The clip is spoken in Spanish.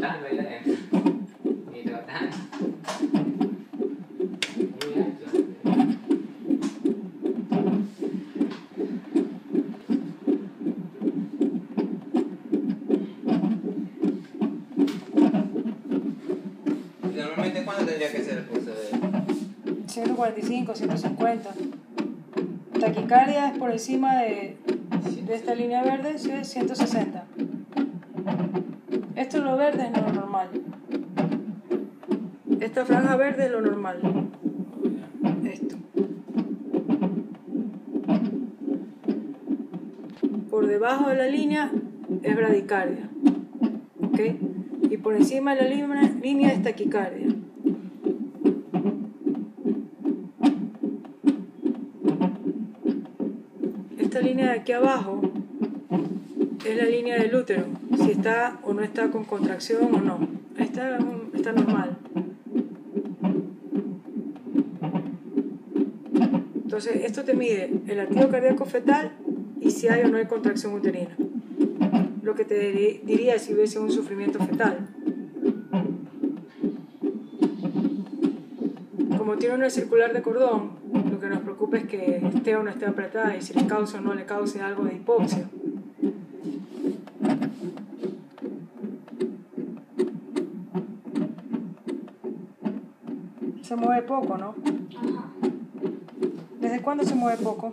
flotando ahí adentro. Y trotando. Muy alto. 145, 150. Taquicardia es por encima de, de esta línea verde, sí, es 160. Esto es lo verde, es lo normal. Esta franja verde es lo normal. Esto. Por debajo de la línea es bradicardia. ¿Ok? Y por encima de la línea, línea es taquicardia. Esta línea de aquí abajo es la línea del útero, si está o no está con contracción o no. Esta es un- está normal. Entonces, esto te mide el latido cardíaco fetal y si hay o no hay contracción uterina. Lo que te diría si hubiese un sufrimiento fetal. Como tiene una circular de cordón, lo que nos preocupa es que esté o no esté apretada y si le causa o no le cause algo de hipoxia. Se mueve poco, ¿no? ¿Desde cuándo se mueve poco?